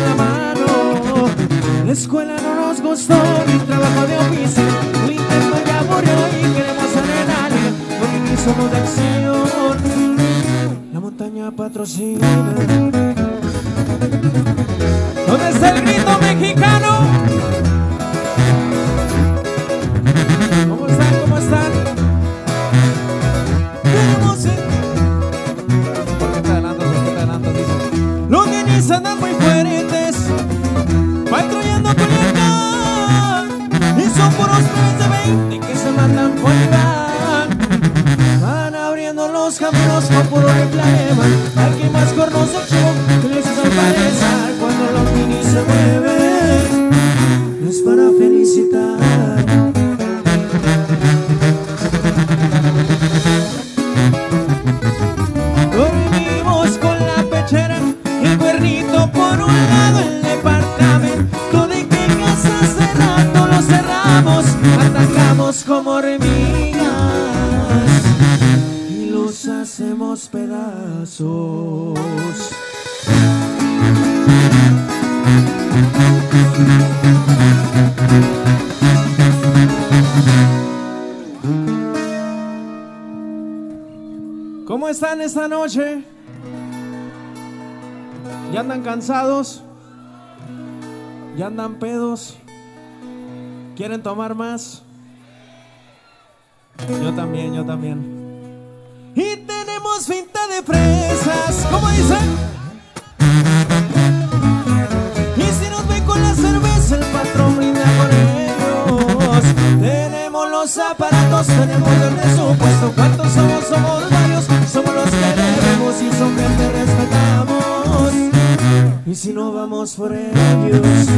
la mano. La escuela no nos gustó, mi trabajo de oficina, lo intento ya murió y queremos arenales, porque aquí somos de acción. La montaña patrocina. ¿Dónde está el grito mexicano? ¿Cómo están? ¿Cómo están? ¿Cómo se por igual. Van abriendo los caminos con puro reclama. Aquí más cornos show que les hace parecer cuando los guinis se mueven. Es para felicitar. Dormimos con la pechera el cuernito por un lado el departamento de que casa cerrando lo cerramos, atacamos como ¿Cómo están esta noche? ¿Ya andan cansados? ¿Ya andan pedos? ¿Quieren tomar más? Yo también, yo también. Finta de fresas, ¿cómo dicen? Y si nos ve con la cerveza, el patrón brinda con ellos. Tenemos los aparatos, tenemos el presupuesto. ¿Cuántos somos? Somos varios, somos los que debemos y son que te respetamos. Y si no vamos por ellos,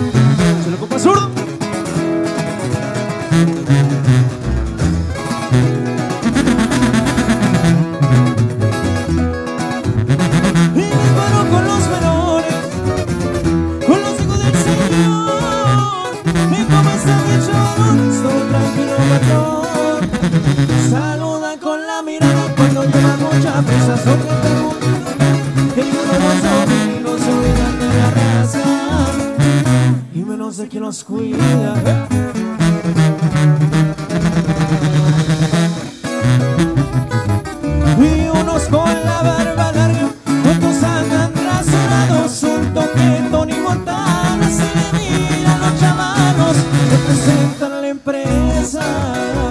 Saludan con la mirada cuando llevan mucha prisa sobre el preguntan que yo no soy no olvidan de la raza. Y menos de quien los cuida. Y unos con la barba larga, otros andan rasurados, un toque Tony Montana, se le miran los chamanos, representan a la empresa.